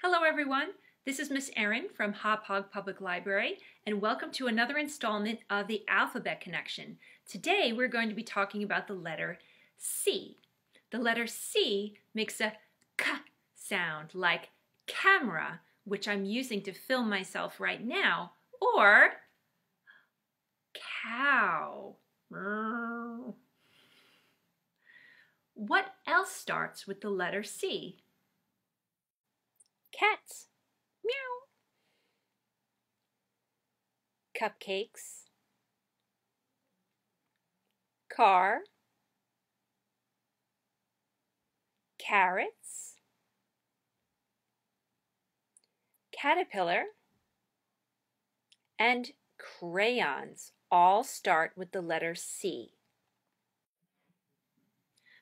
Hello everyone, this is Miss Erin from Hauppauge Public Library and welcome to another installment of the Alphabet Connection. Today we're going to be talking about the letter C. The letter C makes a K sound like camera, which I'm using to film myself right now, or cow. What else starts with the letter C? Cats. Meow. Cupcakes. Car. Carrots. Caterpillar. And crayons all start with the letter C.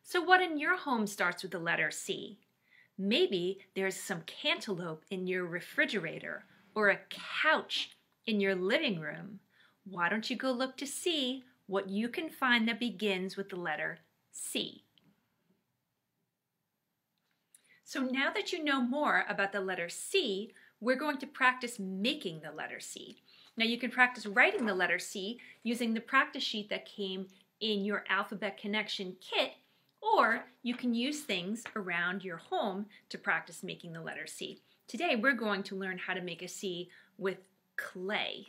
So what in your home starts with the letter C? Maybe there's some cantaloupe in your refrigerator or a couch in your living room. Why don't you go look to see what you can find that begins with the letter C? So now that you know more about the letter C, we're going to practice making the letter C. Now you can practice writing the letter C using the practice sheet that came in your Alphabet Connection kit or you can use things around your home to practice making the letter C. Today we're going to learn how to make a C with clay.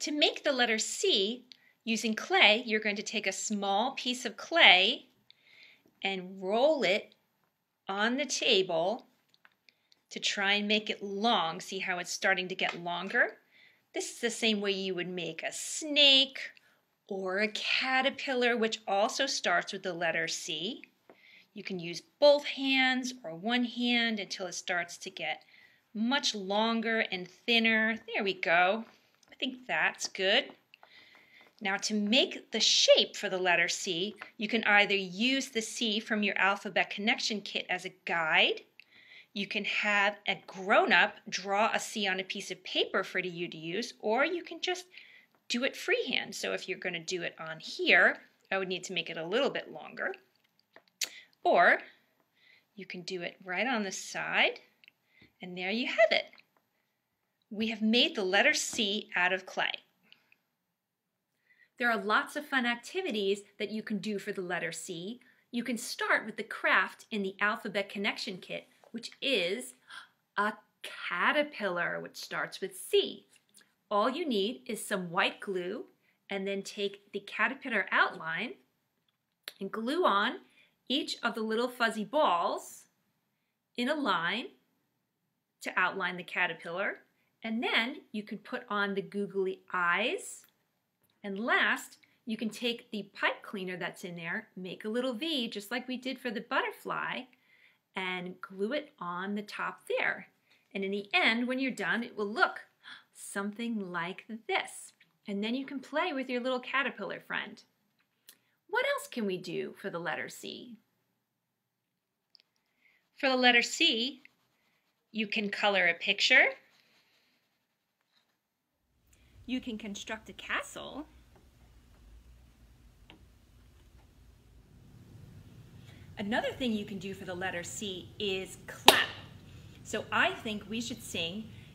To make the letter C using clay, you're going to take a small piece of clay and roll it on the table to try and make it long. See how it's starting to get longer? This is the same way you would make a snake or a caterpillar, which also starts with the letter C. You can use both hands or one hand until it starts to get much longer and thinner. There we go. I think that's good. Now to make the shape for the letter C, you can either use the C from your alphabet connection kit as a guide. You can have a grown-up draw a C on a piece of paper for you to use, or you can just do it freehand. So if you're going to do it on here, I would need to make it a little bit longer. Or you can do it right on the side, and there you have it. We have made the letter C out of clay. There are lots of fun activities that you can do for the letter C. You can start with the craft in the Alphabet Connection Kit, which is a caterpillar, which starts with C. All you need is some white glue and then take the caterpillar outline and glue on each of the little fuzzy balls in a line to outline the caterpillar. And then you can put on the googly eyes. And last, you can take the pipe cleaner that's in there, make a little V just like we did for the butterfly, and glue it on the top there. And in the end, when you're done, it will look something like this. And then you can play with your little caterpillar friend. What else can we do for the letter C? For the letter C, you can color a picture. You can construct a castle. Another thing you can do for the letter C is clap. So I think we should sing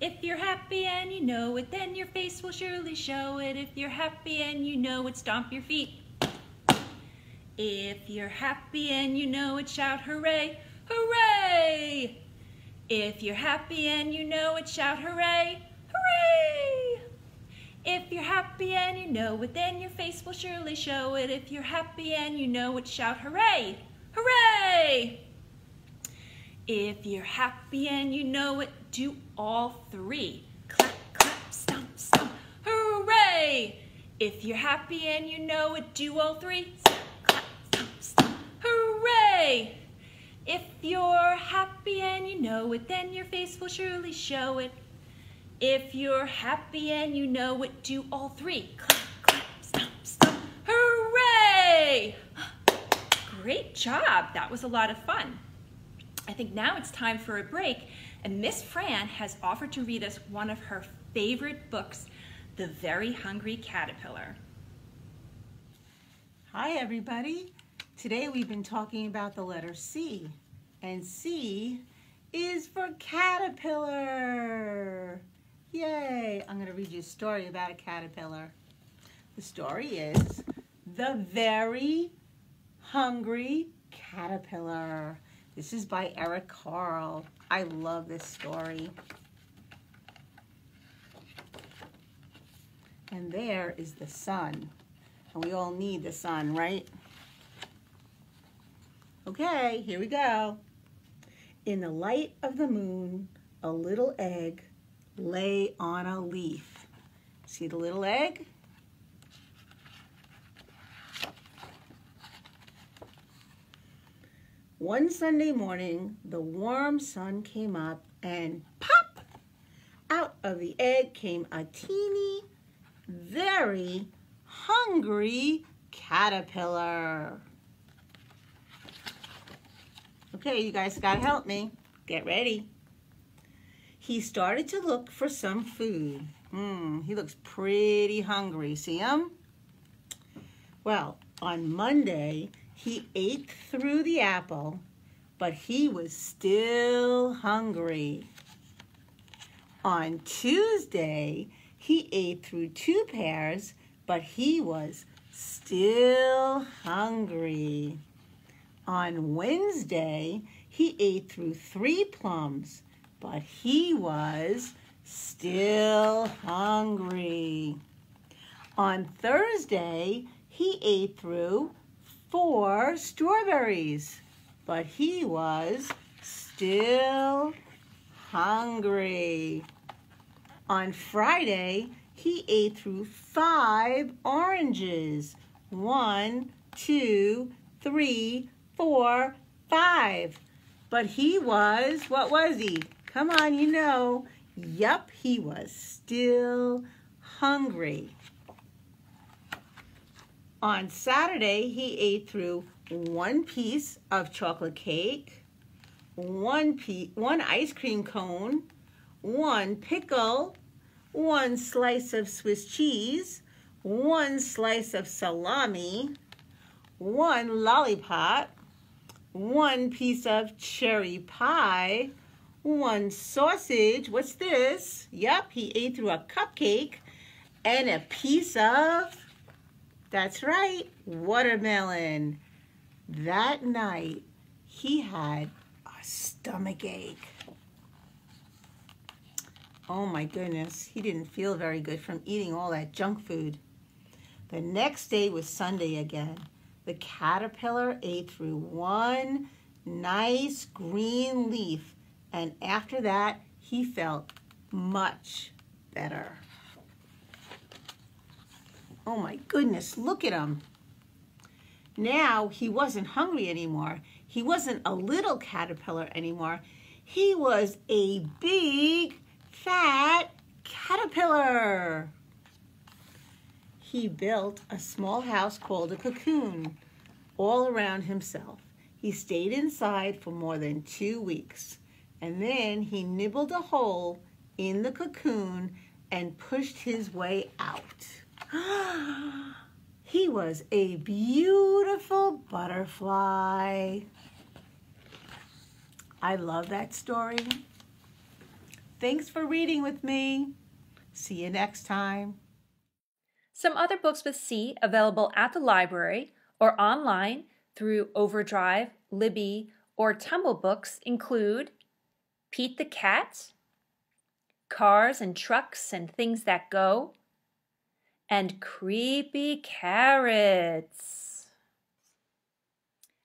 If you're happy and you know it, then your face will surely show it. If you're happy and you know it, stomp your feet. If you're happy and you know it, shout hooray, hooray! If you're happy and you know it, shout hooray, hooray! If you're happy and you know it, then your face will surely show it. If you're happy and you know it, shout hooray, hooray! If you're happy and you know it, do all three. Clap, clap, stomp, stomp, hooray! If you're happy and you know it, do all three. Clap, clap, stomp, stomp, hooray! If you're happy and you know it, then your face will surely show it. If you're happy and you know it, do all three. Clap, clap, stomp, stomp. Hooray! Great job. That was a lot of fun. I think now it's time for a break, and Miss Fran has offered to read us one of her favorite books, The Very Hungry Caterpillar. Hi, everybody. Today we've been talking about the letter C, and C is for caterpillar. Yay! I'm going to read you a story about a caterpillar. The story is The Very Hungry Caterpillar. This is by Eric Carle. I love this story. And there is the sun. And we all need the sun, right? Okay, here we go. In the light of the moon, a little egg lay on a leaf. See the little egg? One Sunday morning, the warm sun came up and pop! Out of the egg came a teeny, very hungry caterpillar. Okay, you guys gotta help me. Get ready. He started to look for some food. Hmm, he looks pretty hungry. See him? Well, on Monday, he ate through the apple, but he was still hungry. On Tuesday, he ate through two pears, but he was still hungry. On Wednesday, he ate through three plums, but he was still hungry. On Thursday, he ate through four strawberries, but he was still hungry. On Friday, he ate through five oranges. One, two, three, four, five. But he was, what was he? Come on, you know. Yup, he was still hungry. On Saturday, he ate through one piece of chocolate cake, one, pe- one ice cream cone, one pickle, one slice of Swiss cheese, one slice of salami, one lollipop, one piece of cherry pie, one sausage. What's this? Yep, he ate through a cupcake and a piece of, that's right, watermelon. That night, he had a stomach ache. Oh my goodness, he didn't feel very good from eating all that junk food. The next day was Sunday again. The caterpillar ate through one nice green leaf, and after that, he felt much better. Oh my goodness, look at him. Now he wasn't hungry anymore. He wasn't a little caterpillar anymore. He was a big, fat caterpillar. He built a small house called a cocoon all around himself. He stayed inside for more than two weeks, and then he nibbled a hole in the cocoon and pushed his way out. he was a beautiful butterfly. I love that story. Thanks for reading with me. See you next time. Some other books with C available at the library or online through Overdrive, Libby, or Tumble Books include Pete the Cat, Cars and Trucks and Things That Go, and Creepy Carrots.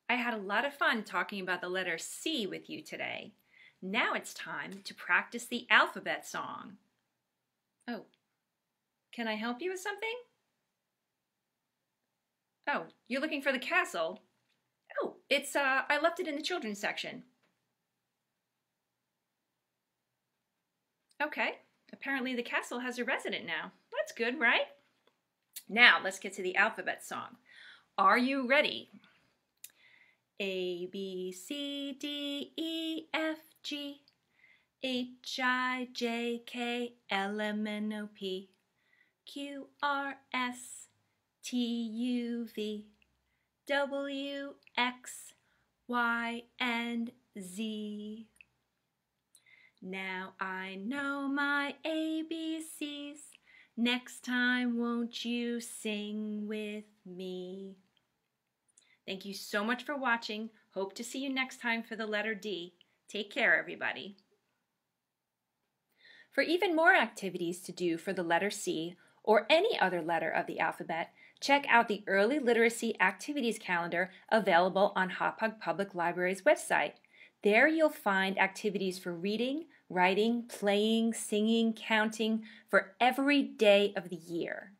I had a lot of fun talking about the letter C with you today. Now it's time to practice the alphabet song. Oh, can I help you with something? Oh, you're looking for the castle? Oh, It's uh, I left it in the children's section. Okay, apparently the castle has a resident now. That's good, right? Now let's get to the alphabet song. Are you ready? A, B, C, D, E, F, G, H, I, J, K, L, M, N, O, P, Q, R, S, T, U, V, W, X, Y, and Z. Now I know my ABCs. Next time, won't you sing with me? Thank you so much for watching. Hope to see you next time for the letter D. Take care, everybody. For even more activities to do for the letter C or any other letter of the alphabet, check out the Early Literacy Activities Calendar available on Hauppauge Public Library's website. There you'll find activities for reading, writing, playing, singing, counting for every day of the year.